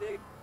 I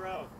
throat.